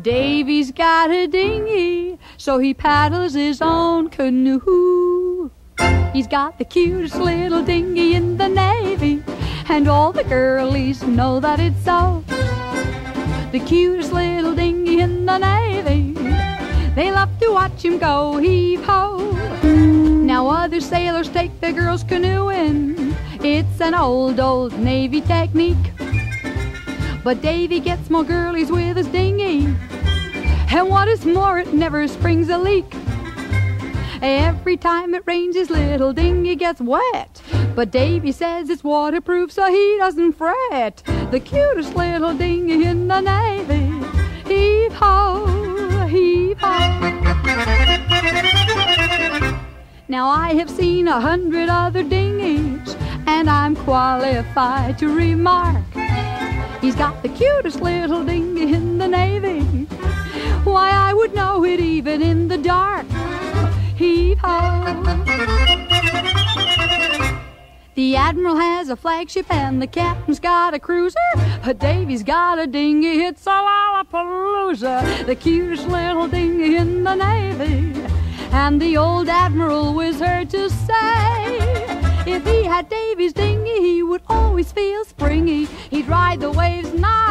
Davy's got a dinghy, so he paddles his own canoe. He's got the cutest little dinghy in the Navy, and all the girlies know that it's so. The cutest little dinghy in the Navy, they love to watch him go heave ho. Now other sailors take the girls canoeing, it's an old, old Navy technique. But Davy gets more girlies with his dinghy. And what is more, it never springs a leak. Every time it rains, his little dinghy gets wet. But Davy says it's waterproof, so he doesn't fret. The cutest little dinghy in the Navy. Heave ho, heave ho. Now I have seen a hundred other dinghies, and I'm qualified to remark. Got the cutest little dinghy in the Navy. Why, I would know it even in the dark. Heave ho. The Admiral has a flagship and the captain's got a cruiser. But Davy's got a dinghy, it's a Lollapalooza. The cutest little dinghy in the Navy. And the old Admiral was heard to say, if he had Davy's dinghy, he would always feel He'd ride the waves now.